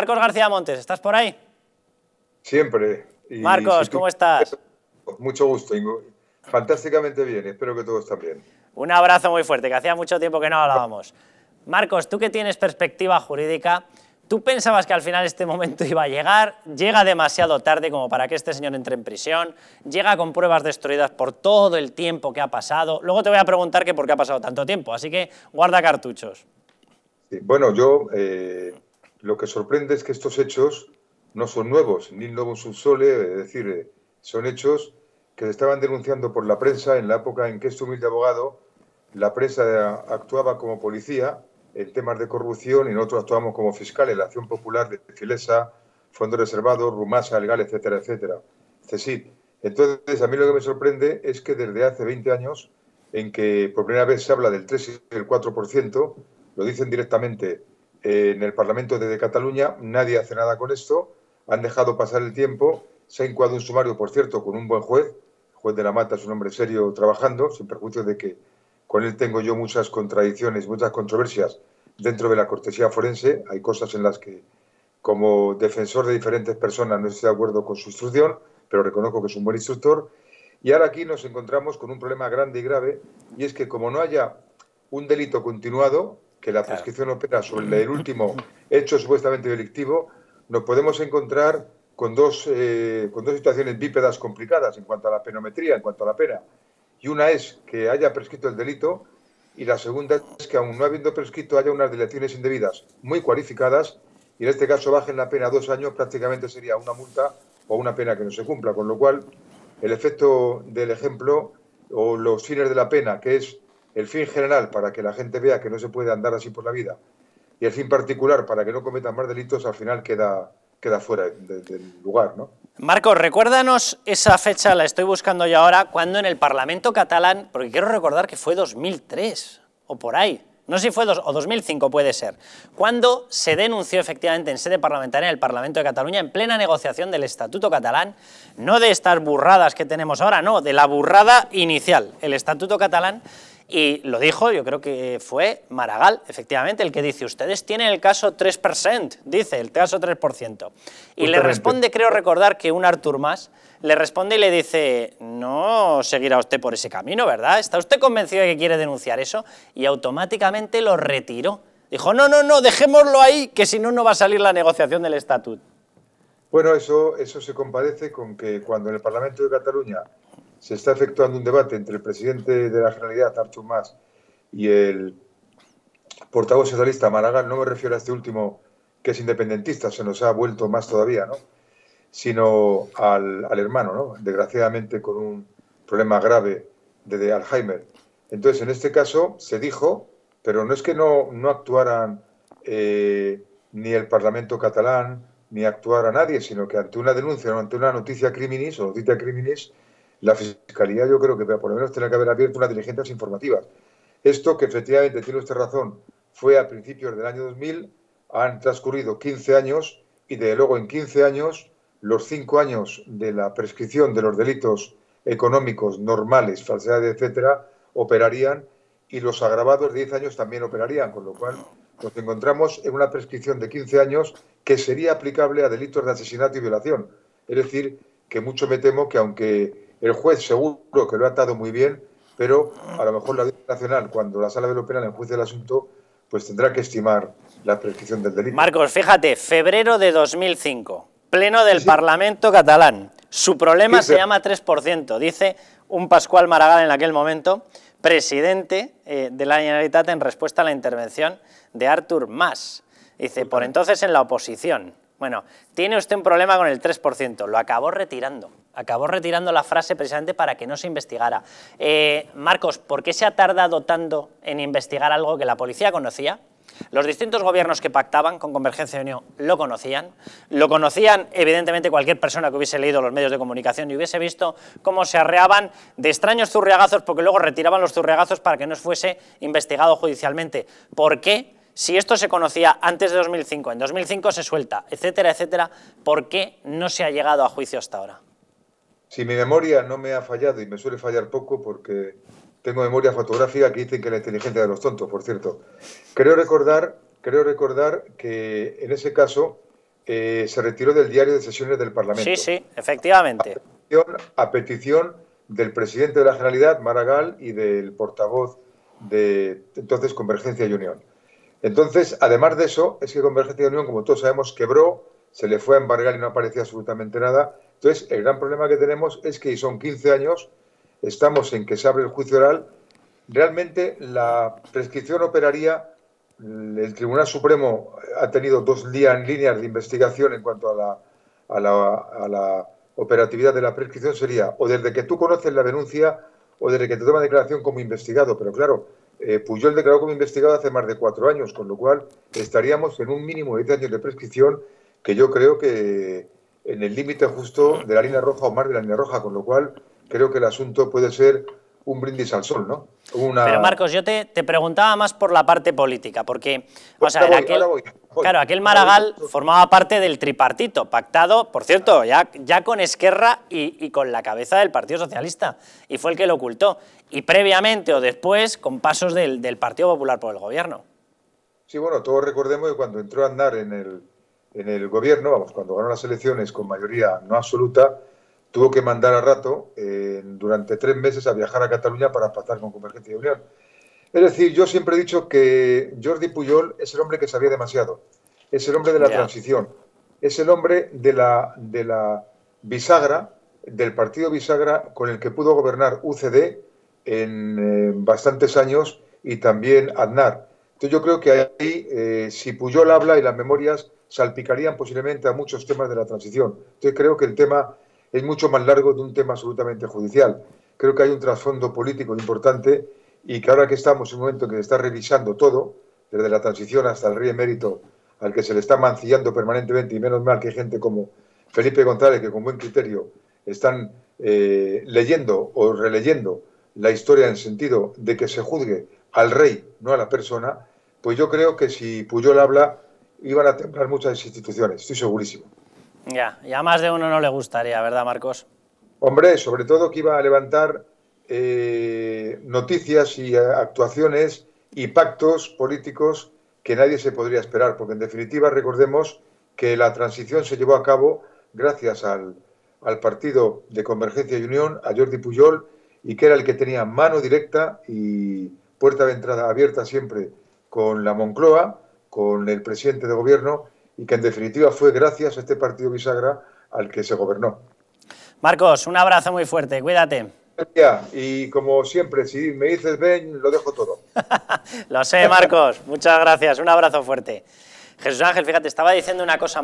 Marcos García Montes, ¿estás por ahí? Siempre. Marcos, ¿cómo estás? Mucho gusto, Fantásticamente bien, espero que todo esté bien. Un abrazo muy fuerte, que hacía mucho tiempo que no hablábamos. Marcos, tú que tienes perspectiva jurídica, ¿tú pensabas que al final este momento iba a llegar? Llega demasiado tarde como para que este señor entre en prisión, llega con pruebas destruidas por todo el tiempo que ha pasado. Luego te voy a preguntar que por qué ha pasado tanto tiempo, así que guarda cartuchos. bueno, yo eh, lo que sorprende es que estos hechos no son nuevos, ni nuevos subsole, es decir, eh, son hechos que se estaban denunciando por la prensa en la época en que este humilde abogado, la prensa actuaba como policía en temas de corrupción y nosotros actuamos como fiscales, la acción popular de Filesa, Fondo Reservado, Rumasa, Legal, etcétera, etcétera. Entonces, a mí lo que me sorprende es que desde hace 20 años, en que por primera vez se habla del 3 y el 4%, lo dicen directamente en el Parlamento de Cataluña, nadie hace nada con esto, han dejado pasar el tiempo, se ha incuado un sumario, por cierto, con un buen juez, juez de la Mata es un hombre serio trabajando, sin perjuicio de que con él tengo yo muchas contradicciones, muchas controversias dentro de la cortesía forense, hay cosas en las que como defensor de diferentes personas no estoy de acuerdo con su instrucción, pero reconozco que es un buen instructor. Y ahora aquí nos encontramos con un problema grande y grave, y es que como no haya un delito continuado, que la prescripción opera sobre el último hecho supuestamente delictivo, nos podemos encontrar con dos, eh, con dos situaciones bípedas complicadas en cuanto a la penometría, en cuanto a la pena. Y una es que haya prescrito el delito y la segunda es que, aun no habiendo prescrito, haya unas dilaciones indebidas muy cualificadas y en este caso bajen la pena a dos años, prácticamente sería una multa o una pena que no se cumpla. Con lo cual, el efecto del ejemplo o los fines de la pena, que es el fin general para que la gente vea que no se puede andar así por la vida, y el fin particular para que no cometan más delitos, al final queda, queda fuera del lugar, ¿no? Marcos, recuérdanos esa fecha, la estoy buscando yo ahora, cuando en el Parlamento catalán, porque quiero recordar que fue 2003 o por ahí, no sé si fue dos, o 2005 puede ser, cuando se denunció efectivamente en sede parlamentaria en el Parlamento de Cataluña en plena negociación del Estatuto catalán, no de estas burradas que tenemos ahora, no, de la burrada inicial, el Estatuto catalán, y lo dijo, yo creo que fue Maragall, efectivamente, el que dice, ustedes tienen el caso 3%, dice, el caso 3%. Y le responde, creo recordar que un Artur más, le responde y le dice, no seguirá usted por ese camino, ¿verdad? ¿Está usted convencido de que quiere denunciar eso? Y automáticamente lo retiró. Dijo, no, no, no, dejémoslo ahí, que si no, no va a salir la negociación del estatuto. Bueno, eso, eso se compadece con que cuando en el Parlamento de Cataluña se está efectuando un debate entre el presidente de la Generalidad, Artur Mas, y el portavoz socialista Maragall, no me refiero a este último que es independentista, se nos ha vuelto más todavía, ¿no? sino al, hermano, ¿no? desgraciadamente con un problema grave de, Alzheimer. Entonces, en este caso se dijo, pero no es que no, no actuaran eh, ni el Parlamento catalán, ni actuara nadie, sino que ante una denuncia, ante una noticia criminis o noticia criminis, la Fiscalía yo creo que por lo menos tiene que haber abierto unas diligencias informativas. Esto, que efectivamente tiene usted razón, fue a principios del año 2000, han transcurrido 15 años y de luego en 15 años los 5 años de la prescripción de los delitos económicos normales, falsedades, etcétera, operarían y los agravados de 10 años también operarían, con lo cual nos encontramos en una prescripción de 15 años que sería aplicable a delitos de asesinato y violación. Es decir, que mucho me temo que aunque el juez seguro que lo ha atado muy bien, pero a lo mejor la Audiencia Nacional, cuando la Sala de lo Penal enjuice el asunto, pues tendrá que estimar la prescripción del delito. Marcos, fíjate, febrero de 2005, pleno del Parlamento catalán. Su problema se llama 3%, dice un Pascual Maragall en aquel momento, presidente eh, de la Generalitat en respuesta a la intervención de Artur Mas. Dice, por entonces en la oposición. Bueno, tiene usted un problema con el 3%, lo acabó retirando. Acabó retirando la frase precisamente para que no se investigara. Eh, Marcos, ¿por qué se ha tardado tanto en investigar algo que la policía conocía? Los distintos gobiernos que pactaban con Convergencia de Unión lo conocían. Lo conocían, evidentemente, cualquier persona que hubiese leído los medios de comunicación y hubiese visto cómo se arreaban de extraños zurriagazos porque luego retiraban los zurriagazos para que no fuese investigado judicialmente. ¿Por qué? Si esto se conocía antes de 2005, en 2005 se suelta, etcétera, etcétera, ¿por qué no se ha llegado a juicio hasta ahora? Si mi memoria no me ha fallado, y me suele fallar poco porque tengo memoria fotográfica que dicen que la inteligencia de los tontos, por cierto. Creo recordar, creo recordar que en ese caso eh, se retiró del diario de sesiones del Parlamento. Sí, sí, efectivamente. A petición, del presidente de la Generalidad, Maragall, y del portavoz de entonces Convergencia y Unión. Entonces, además de eso, es que Convergencia y Unión, como todos sabemos, quebró, se le fue a embargar y no aparecía absolutamente nada. Entonces, el gran problema que tenemos es que son 15 años, estamos en que se abre el juicio oral, realmente la prescripción operaría el Tribunal Supremo ha tenido dos líneas de investigación en cuanto a la, operatividad de la prescripción sería o desde que tú conoces la denuncia o desde que te toma declaración como investigado. Pero claro, eh, Puyol declaró como investigado hace más de cuatro años, con lo cual estaríamos en un mínimo de 10 años de prescripción que yo creo que en el límite justo de la línea roja o más de la línea roja, con lo cual creo que el asunto puede ser un brindis al sol, ¿no? Pero Marcos, yo te, preguntaba más por la parte política, porque, o sea, aquel, claro, aquel Maragall formaba parte del tripartito, pactado, por cierto, ya, ya con Esquerra y, con la cabeza del Partido Socialista, y fue el que lo ocultó, y previamente o después con pasos del, del Partido Popular por el gobierno. Sí, bueno, todos recordemos que cuando entró a andar en el, en el gobierno, vamos, cuando ganó las elecciones con mayoría no absoluta, tuvo que mandar a rato eh, durante tres meses a viajar a Cataluña para pactar con Convergencia y Unión. Es decir, yo siempre he dicho que Jordi Puyol es el hombre que sabía demasiado, es el hombre de la transición, es el hombre de la, de la bisagra, del partido bisagra con el que pudo gobernar UCD en eh, bastantes años y también Aznar. Entonces yo creo que ahí, eh, si Puyol habla y las memorias salpicarían posiblemente a muchos temas de la transición. Entonces creo que el tema es mucho más largo de un tema absolutamente judicial. Creo que hay un trasfondo político importante y que ahora que estamos en un momento en que se está revisando todo, desde la transición hasta el rey emérito, al que se le está mancillando permanentemente, y menos mal que hay gente como Felipe González, que con buen criterio están eh, leyendo o releyendo la historia en el sentido de que se juzgue al rey, no a la persona, pues yo creo que si Puyol habla, iban a temblar muchas instituciones, estoy segurísimo. Ya, y a más de uno no le gustaría, ¿verdad, Marcos? Hombre, sobre todo que iba a levantar eh, noticias y actuaciones y pactos políticos que nadie se podría esperar, porque en definitiva recordemos que la transición se llevó a cabo gracias al, al partido de Convergencia y Unión, a Jordi Pujol, y que era el que tenía mano directa y puerta de entrada abierta siempre con la Moncloa, con el presidente de gobierno y que en definitiva fue gracias a este partido bisagra al que se gobernó. Marcos, un abrazo muy fuerte, cuídate. Y como siempre, si me dices ven, lo dejo todo. lo sé, Marcos. Muchas gracias. Un abrazo fuerte. Jesús Ángel, fíjate, estaba diciendo una cosa,